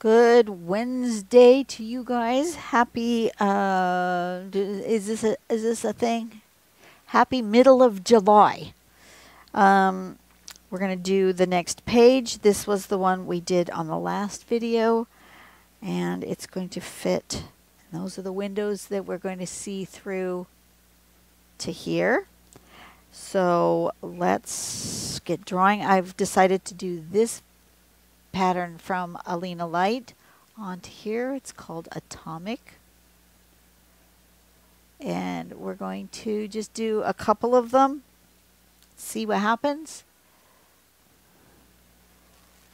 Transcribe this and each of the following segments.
Good Wednesday to you guys. Happy uh is this a is this a thing? Happy middle of July. Um we're going to do the next page. This was the one we did on the last video and it's going to fit. And those are the windows that we're going to see through to here. So let's get drawing. I've decided to do this pattern from Alena Light onto here. It's called Atomik. And we're going to just do a couple of them, see what happens.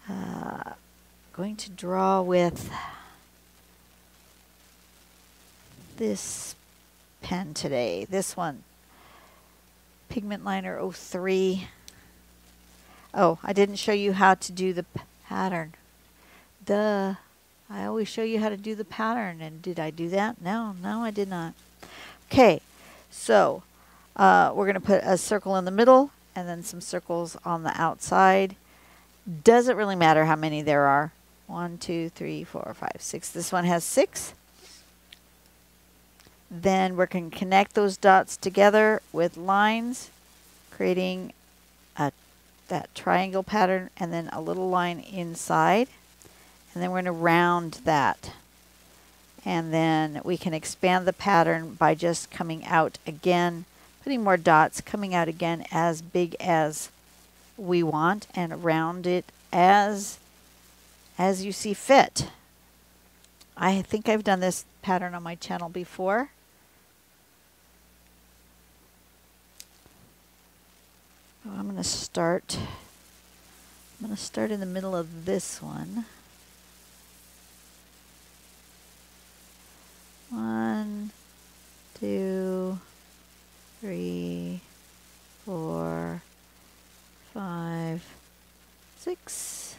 Uh, going to draw with this pen today. This one, Pigment Liner 03. Oh, I didn't show you how to do the pattern. Duh. I always show you how to do the pattern. And did I do that? No, no, I did not. Okay, so uh, we're going to put a circle in the middle and then some circles on the outside. Doesn't really matter how many there are. One, two, three, four, five, six. This one has six. Then we can connect those dots together with lines, creating that triangle pattern and then a little line inside. And then we're going to round that. And then we can expand the pattern by just coming out again, putting more dots, coming out again as big as we want and round it as as you see fit. I think I've done this pattern on my channel before. I'm going to start I'm going to start in the middle of this one. One, two, three, four, five, six.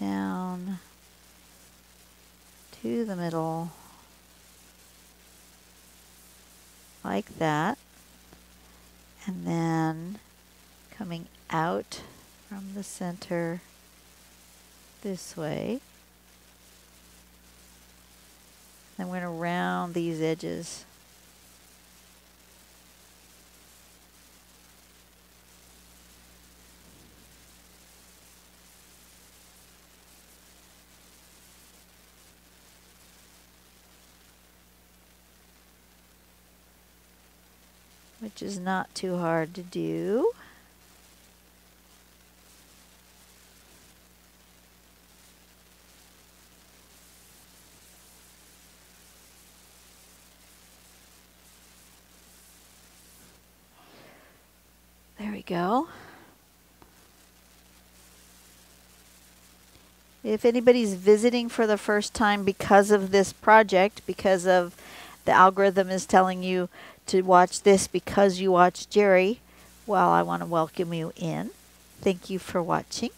Down to the middle. Like that. And then coming out from the center this way. Then we're going to round these edges which is not too hard to do. There we go. If anybody's visiting for the first time because of this project, because of the algorithm is telling you to watch this because you watched Jerri, well, I want to welcome you in. Thank you for watching.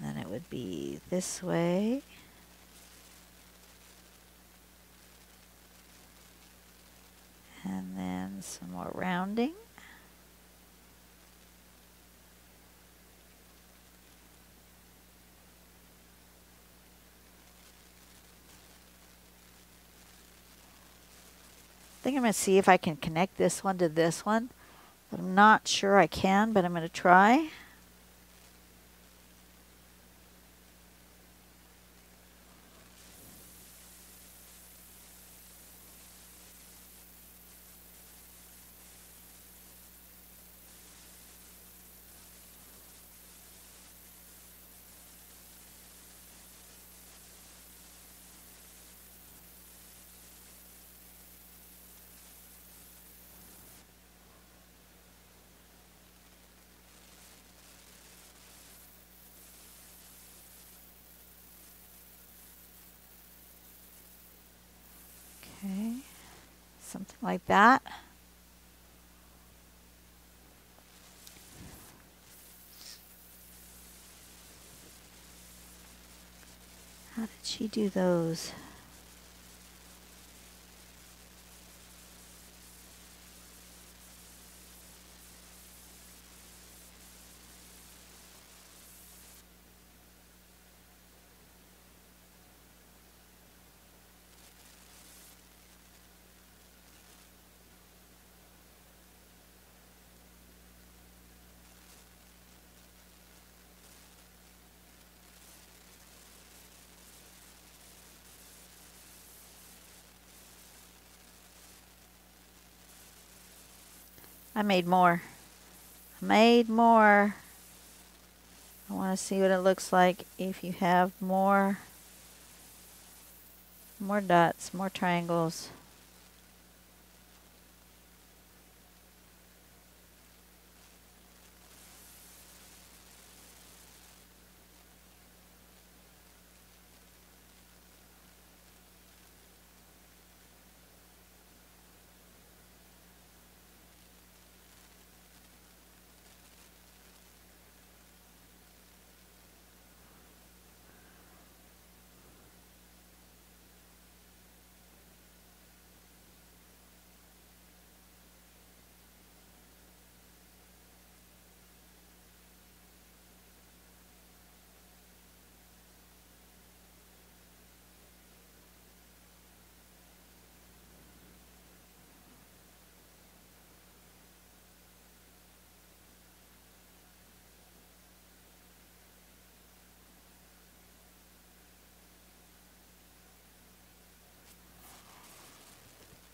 then it would be this way. And then some more rounding. I think I'm going to see if I can connect this one to this one. I'm not sure I can, but I'm going to try. Something like that. How did she do those? I made more. I made more. I want to see what it looks like if you have more more dots, more triangles.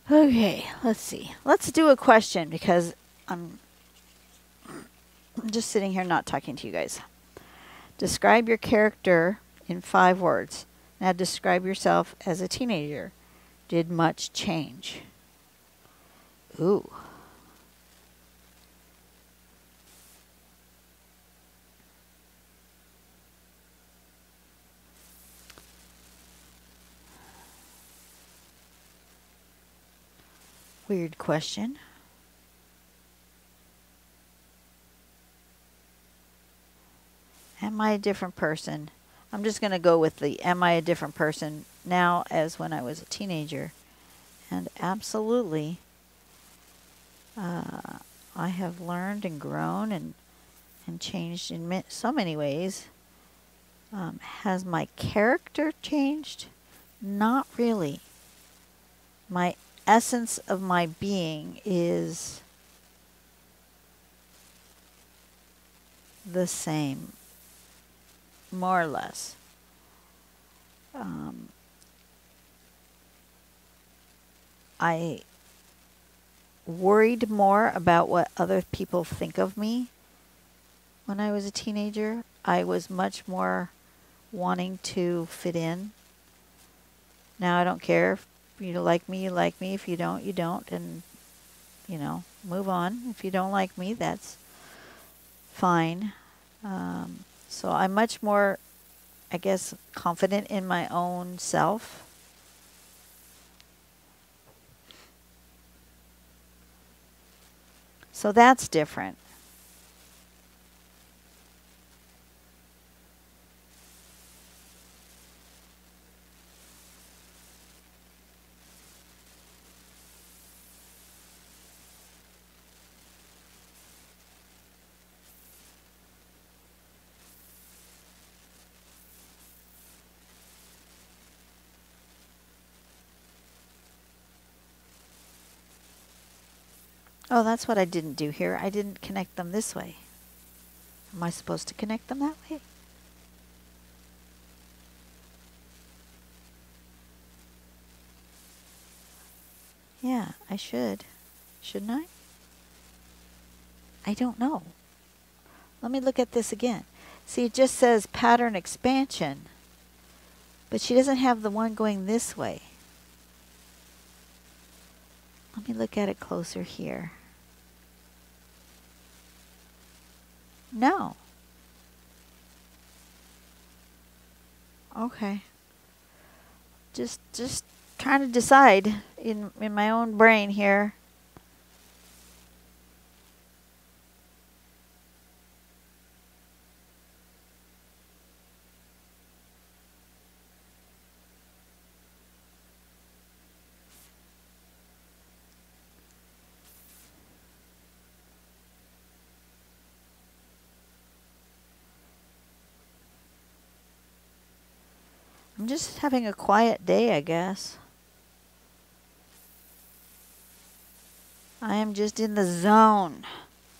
Okay, let's see. Let's do a question because I'm just sitting here not talking to you guys. Describe your character in five words. Now describe yourself as a teenager. Did much change? Ooh. Weird question. Am I a different person? I'm just going to go with the am I a different person now as when I was a teenager? And absolutely, uh, I have learned and grown and and changed in so many ways. Um, has my character changed? Not really. My essence of my being is the same, more or less. Um, I worried more about what other people think of me when I was a teenager. I was much more wanting to fit in. Now I don't care you like me, you like me. If you don't, you don't. And, you know, move on. If you don't like me, that's fine. Um, so I'm much more, I guess, confident in my own self. So that's different. Oh, that's what I didn't do here. I didn't connect them this way. Am I supposed to connect them that way? Yeah, I should. Shouldn't I? I don't know. Let me look at this again. See, it just says pattern expansion, but she doesn't have the one going this way. Let me look at it closer here. No. Okay. Just just trying to decide in in my own brain here. I'm just having a quiet day, I guess. I am just in the zone.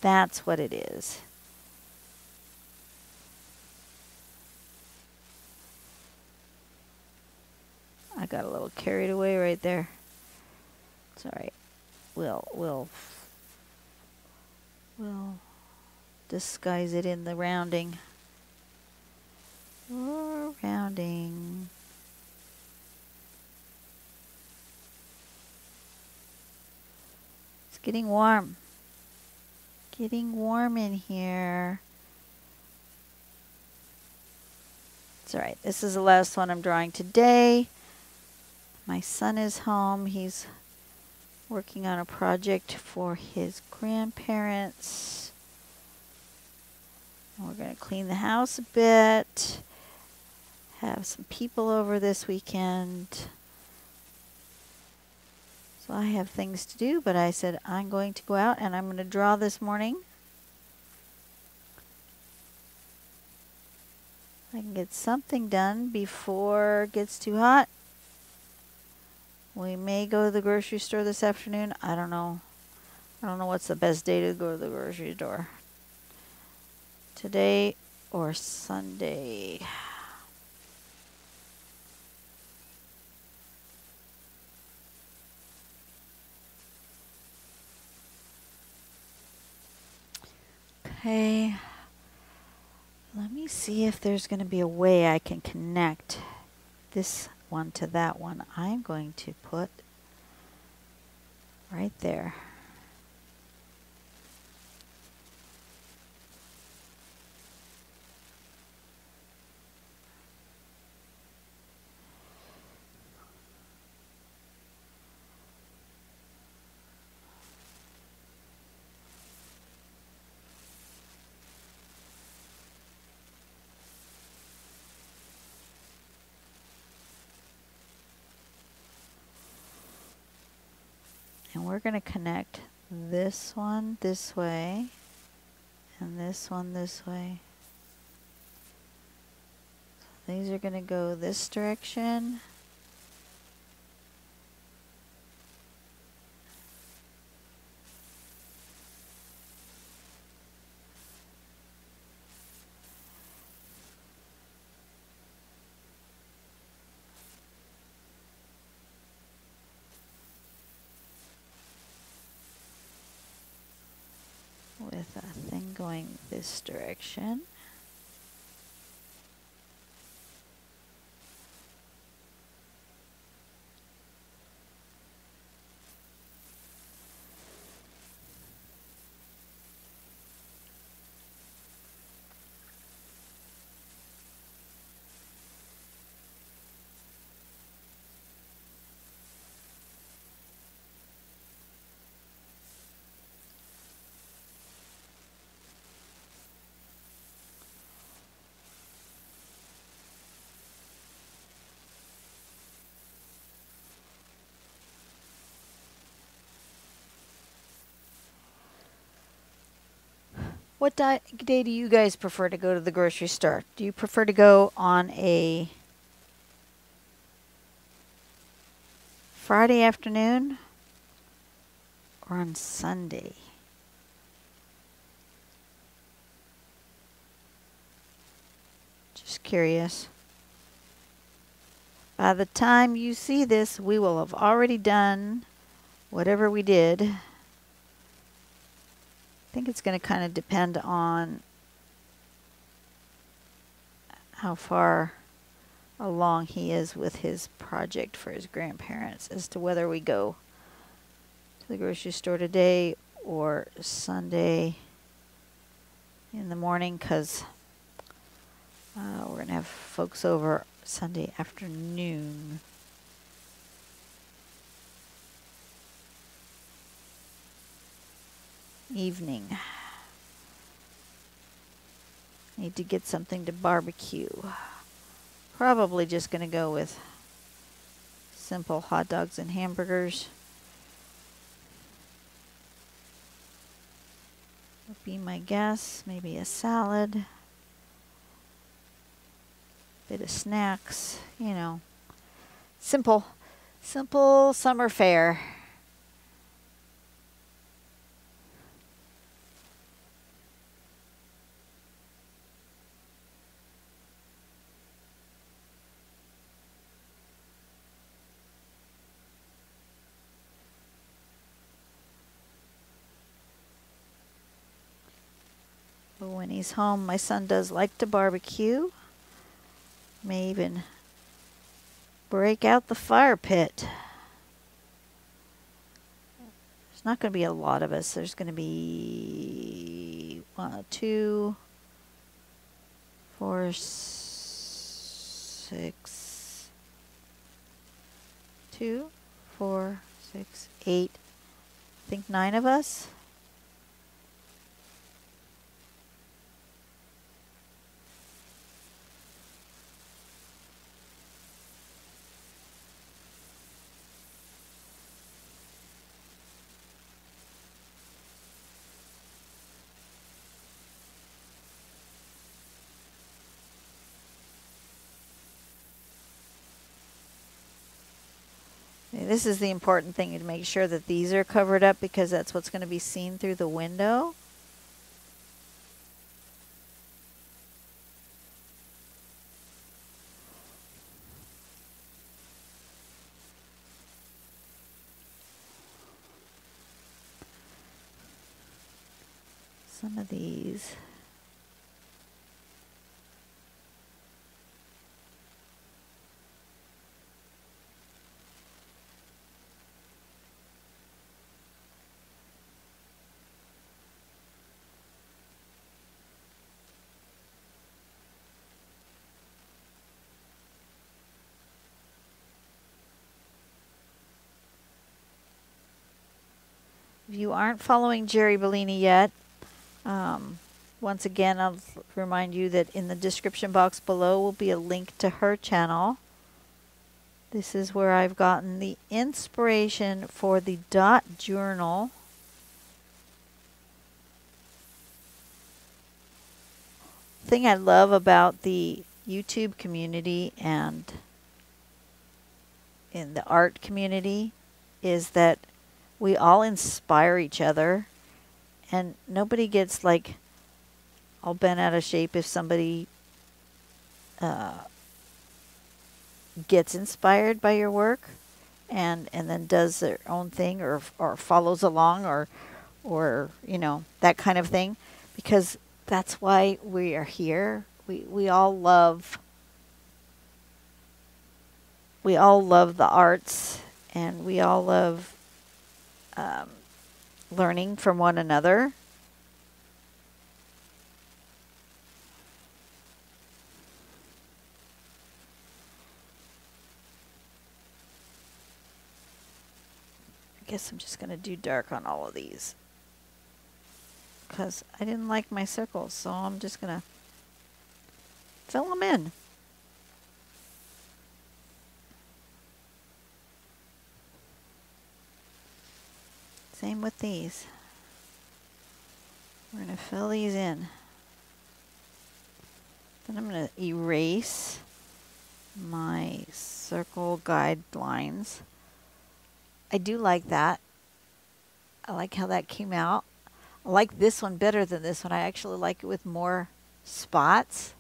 That's what it is. I got a little carried away right there. It's all right. We'll, we'll, we'll disguise it in the rounding. Rounding. It's getting warm. Getting warm in here. It's all right. This is the last one I'm drawing today. My son is home. He's working on a project for his grandparents. we're going to clean the house a bit have some people over this weekend. So I have things to do, but I said I'm going to go out and I'm going to draw this morning. I can get something done before it gets too hot. We may go to the grocery store this afternoon. I don't know. I don't know what's the best day to go to the grocery store. Today or Sunday. Okay. Let me see if there's going to be a way I can connect this one to that one. I'm going to put right there. And we're going to connect this one this way and this one this way. So these are going to go this direction. with a thing going this direction. What day do you guys prefer to go to the grocery store? Do you prefer to go on a Friday afternoon or on Sunday? Just curious. By the time you see this, we will have already done whatever we did think it's going to kind of depend on how far along he is with his project for his grandparents as to whether we go to the grocery store today or Sunday in the morning because uh, we're going to have folks over Sunday afternoon. Evening. Need to get something to barbecue. Probably just going to go with simple hot dogs and hamburgers. Would be my guess. Maybe a salad. Bit of snacks, you know. Simple, simple summer fare. But when he's home, my son does like to barbecue. May even break out the fire pit. There's not going to be a lot of us. There's going to be one, two, four, six, two, four, six, eight. I think nine of us. This is the important thing to make sure that these are covered up because that's what's going to be seen through the window. Some of these If you aren't following Jerri Bellini yet, um, once again, I'll remind you that in the description box below will be a link to her channel. This is where I've gotten the inspiration for the dot journal. thing I love about the YouTube community and in the art community is that we all inspire each other and nobody gets like all bent out of shape if somebody uh, gets inspired by your work and and then does their own thing or or follows along or or you know that kind of thing because that's why we are here. We we all love we all love the arts and we all love um, learning from one another. I guess I'm just going to do dark on all of these because I didn't like my circles, so I'm just going to fill them in. Same with these. We're going to fill these in. Then I'm going to erase my circle guidelines. I do like that. I like how that came out. I like this one better than this one. I actually like it with more spots.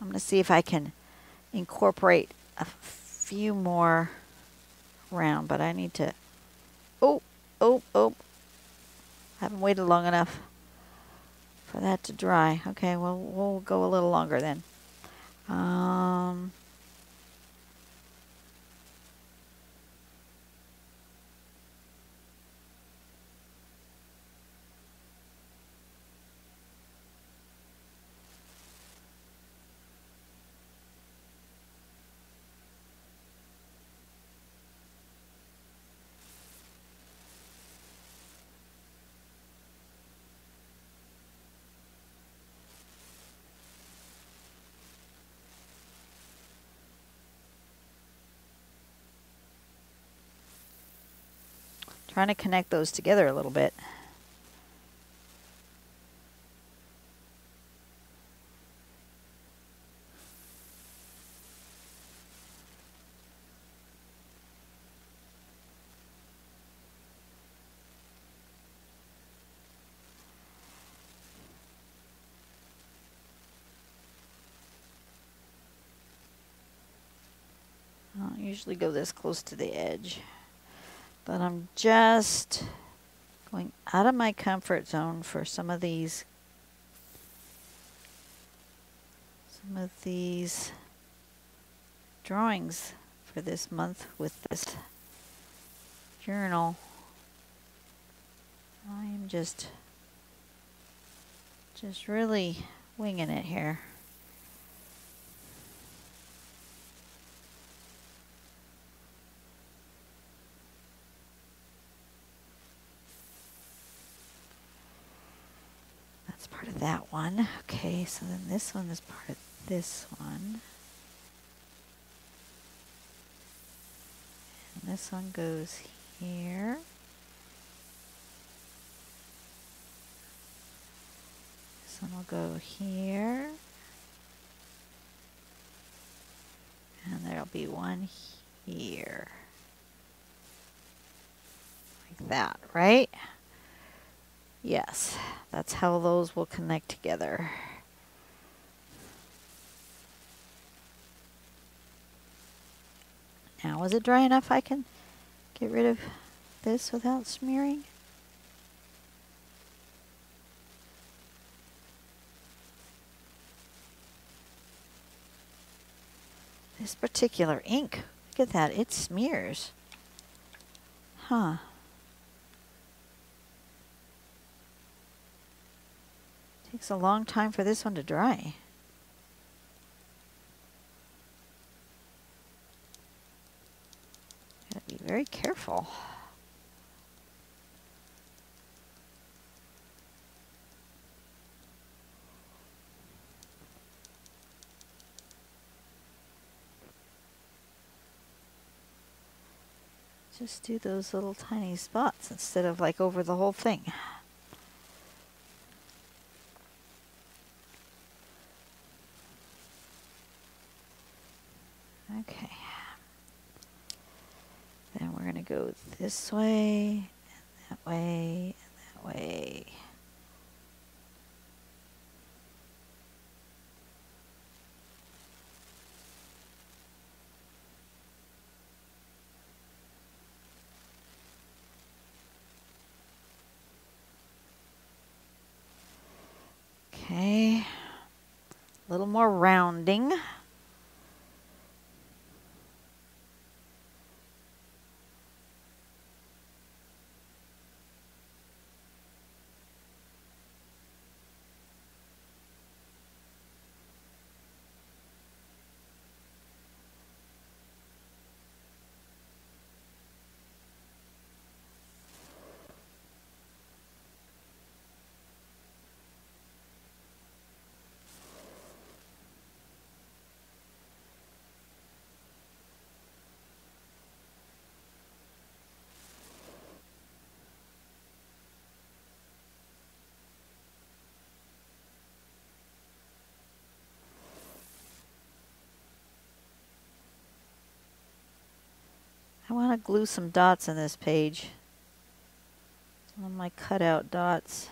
I'm going to see if I can incorporate a few more round, but I need to, oh, oh, oh, I haven't waited long enough for that to dry. Okay, well, we'll go a little longer then. Um, trying to connect those together a little bit. Usually go this close to the edge, but I'm just going out of my comfort zone for some of these some of these drawings for this month with this journal. I am just just really winging it here. That's part that one. Okay, so then this one is part of this one. And this one goes here. This one will go here. And there'll be one here. Like that, right? Yes, that's how those will connect together. Now, is it dry enough I can get rid of this without smearing? This particular ink, look at that, it smears. Huh. Takes a long time for this one to dry. Gotta be very careful. Just do those little tiny spots instead of like over the whole thing. Okay. Then we're going to go this way, and that way, and that way. Okay. A little more rounding. Want to glue some dots in this page. Some of my cutout dots.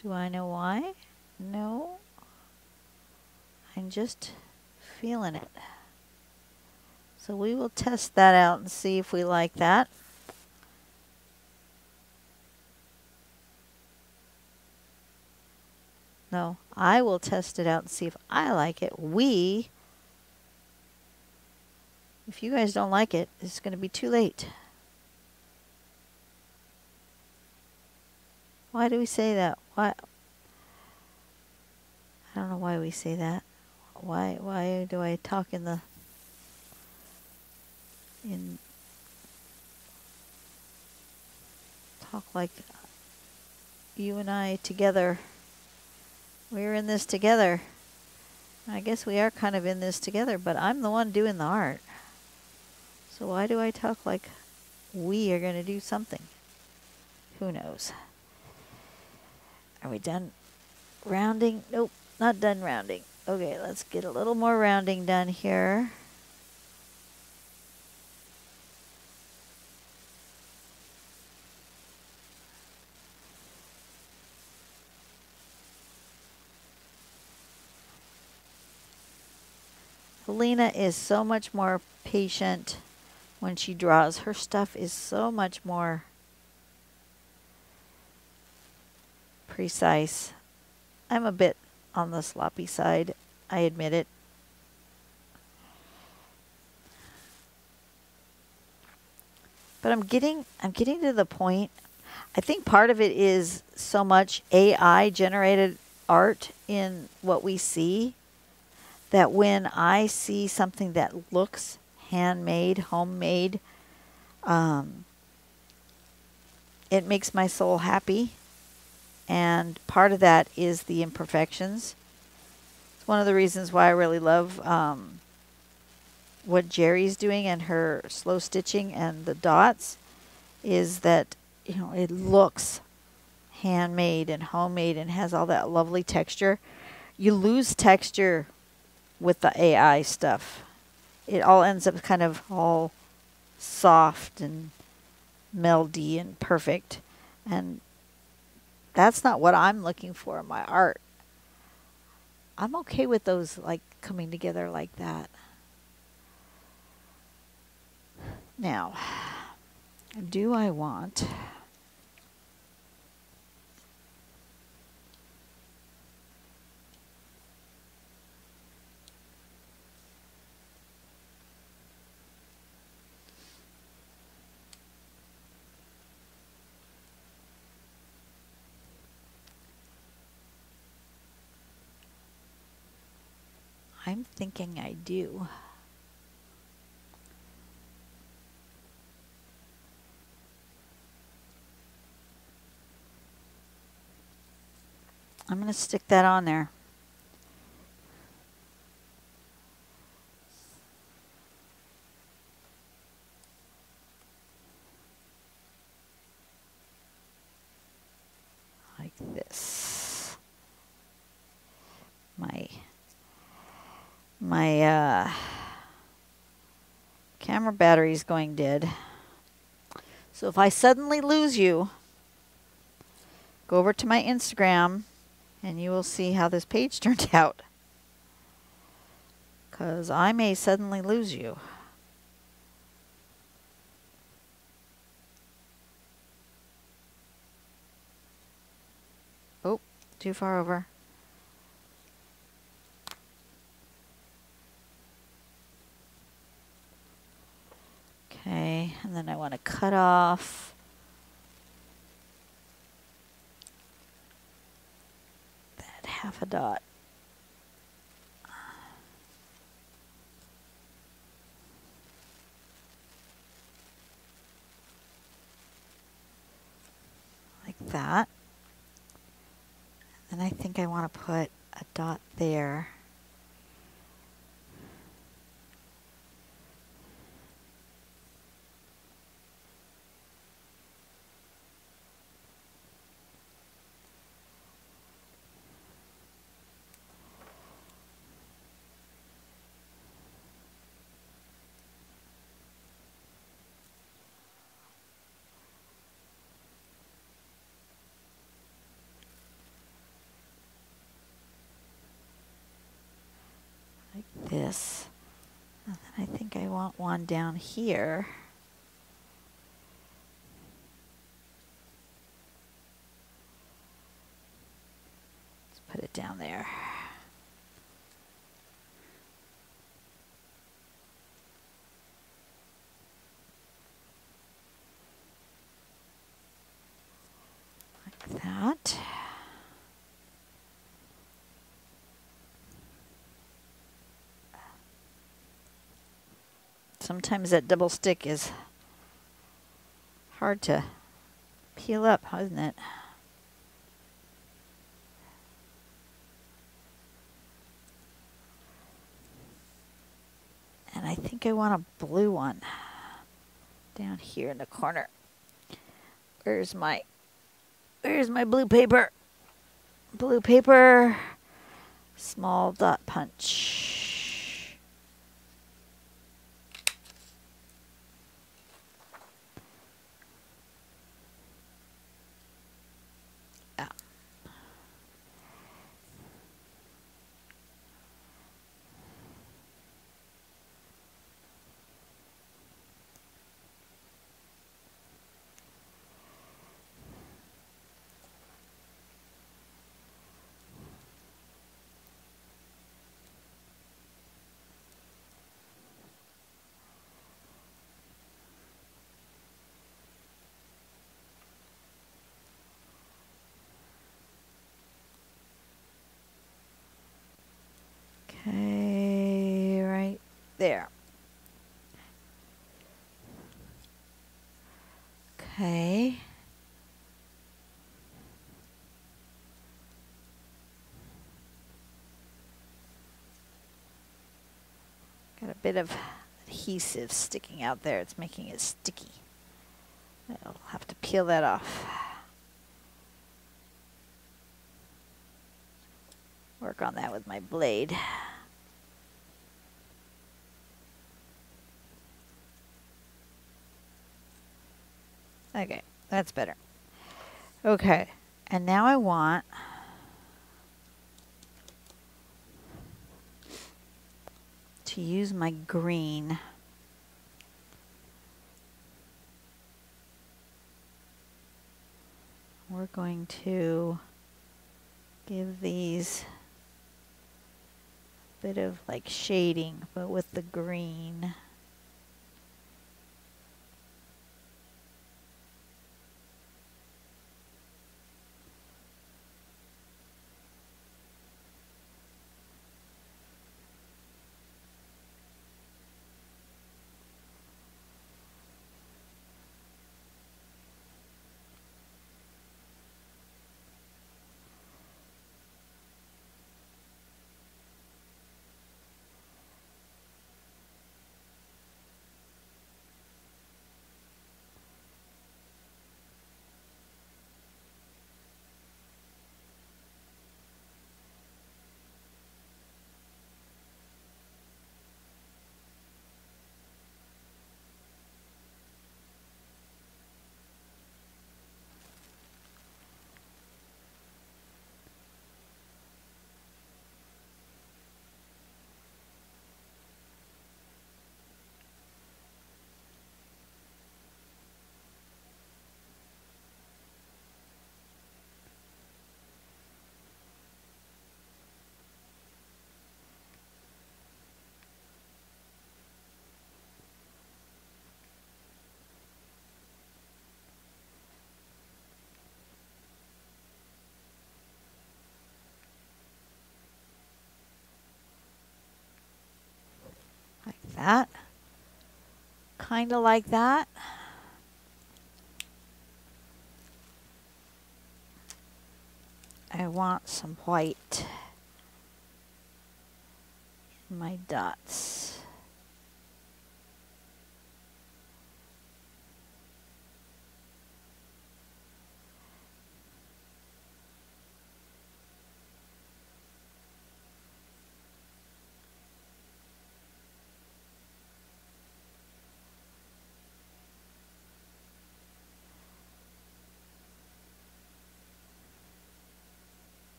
Do I know why? No. I'm just feeling it. So we will test that out and see if we like that. No, I will test it out and see if I like it. We, if you guys don't like it, it's going to be too late. Why do we say that? Why? I don't know why we say that. Why? Why do I talk in the in talk like you and I together? We're in this together. I guess we are kind of in this together, but I'm the one doing the art. So why do I talk like we are going to do something? Who knows? Are we done rounding? Nope, not done rounding. Okay, let's get a little more rounding done here. Alena is so much more patient when she draws. Her stuff is so much more precise. I'm a bit on the sloppy side. I admit it. But I'm getting I'm getting to the point. I think part of it is so much AI generated art in what we see that when I see something that looks handmade, homemade, um, it makes my soul happy. And part of that is the imperfections. It's one of the reasons why I really love um, what Jerri's doing and her slow stitching and the dots is that, you know, it looks handmade and homemade and has all that lovely texture. You lose texture with the AI stuff. It all ends up kind of all soft and melody and perfect. And that's not what I'm looking for in my art. I'm okay with those like coming together like that. Now, do I want I'm thinking I do. I'm going to stick that on there. Like this. My my uh, camera battery is going dead. So if I suddenly lose you, go over to my Instagram and you will see how this page turned out. Because I may suddenly lose you. Oh, too far over. Okay, and then I want to cut off that half a dot. Like that. And I think I want to put a dot there. This. And I think I want one down here. Let's put it down there. Like that. Sometimes that double stick is hard to peel up, isn't it? And I think I want a blue one down here in the corner. Where's my where's my blue paper? Blue paper, small dot punch. Yeah. Okay, right there. Okay. Got a bit of adhesive sticking out there. It's making it sticky. I'll have to peel that off. Work on that with my blade. Okay, that's better. Okay, and now I want to use my green. We're going to give these a bit of like shading, but with the green. like that. Kind of like that. I want some white in my dots.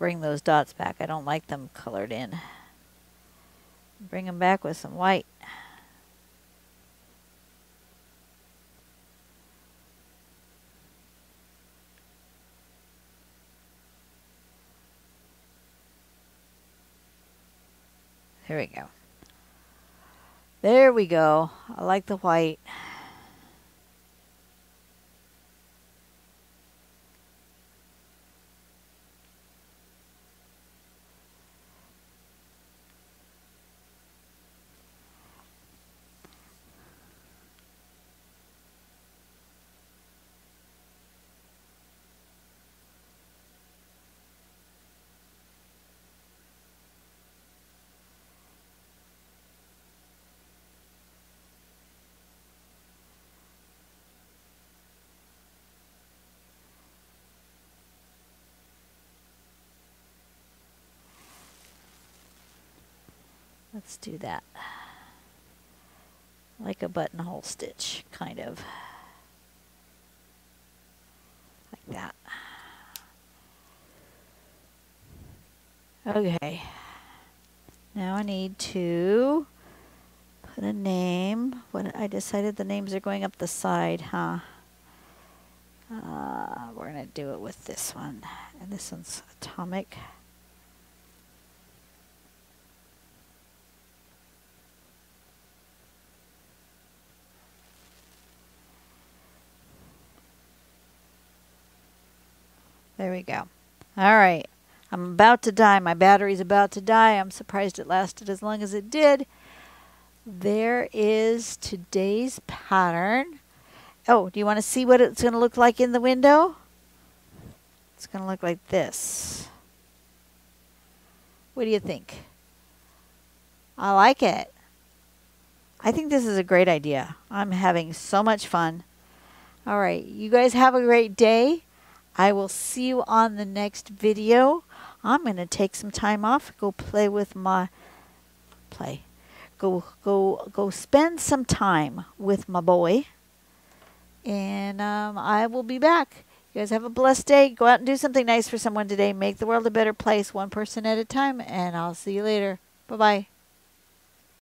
Bring those dots back. I don't like them colored in. Bring them back with some white. There we go. There we go. I like the white. Let's do that. Like a buttonhole stitch, kind of. Like that. Okay. Now I need to put a name. What I decided the names are going up the side, huh? Uh, we're going to do it with this one. And this one's Atomik. There we go. All right. I'm about to die. My battery's about to die. I'm surprised it lasted as long as it did. There is today's pattern. Oh, do you want to see what it's going to look like in the window? It's going to look like this. What do you think? I like it. I think this is a great idea. I'm having so much fun. All right, you guys have a great day. I will see you on the next video. I'm going to take some time off, go play with my play. Go go go spend some time with my boy. And um, I will be back. You guys have a blessed day. Go out and do something nice for someone today. Make the world a better place, one person at a time. And I'll see you later. Bye bye.